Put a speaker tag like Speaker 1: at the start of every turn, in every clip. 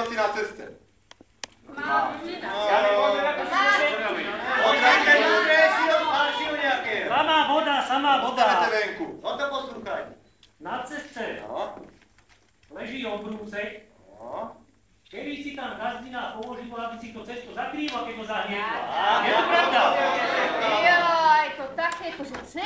Speaker 1: Noci na ceste? Okrajte
Speaker 2: Samá voda, samá voda.
Speaker 1: Ostanete venku.
Speaker 3: No to poslúchaj.
Speaker 2: Na ceste
Speaker 1: No,
Speaker 2: leží obrúsek,
Speaker 1: no.
Speaker 2: kedy si tam gazdina položila, aby si to cesto zakrýval, keď to zahnietla.
Speaker 4: Ja,
Speaker 2: Je to pravda?
Speaker 4: Joj, to také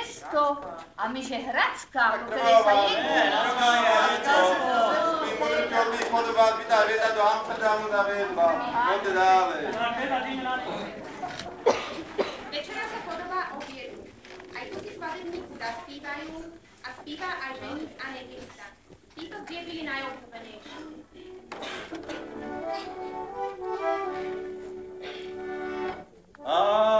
Speaker 4: cesto, a my že Hradská, po ktorej sa jedná.
Speaker 1: ne, trvá, Svým modrčom by chodu vás vydá vieda do Amsterdamu na vedba. Poďte ďalej.
Speaker 5: Večera sa podobá obiedu. Aj tu si svadebníci zaspívajú a spíva aj ženich a nevesta. Títo dve byli najobľúbenejší.
Speaker 3: Ach,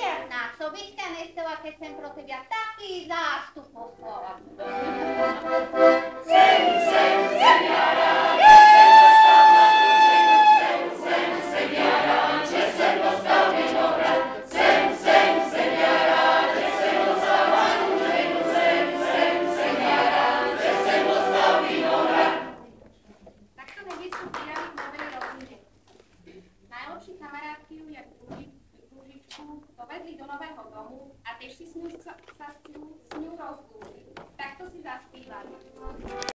Speaker 5: co bych ťa nechcela, keď sem pro tebia taký zástup poslala?
Speaker 6: Sem, sem, sem, ja rád,
Speaker 5: dovedli do nového domu a tiež si s ňou, sa, sa s ňou,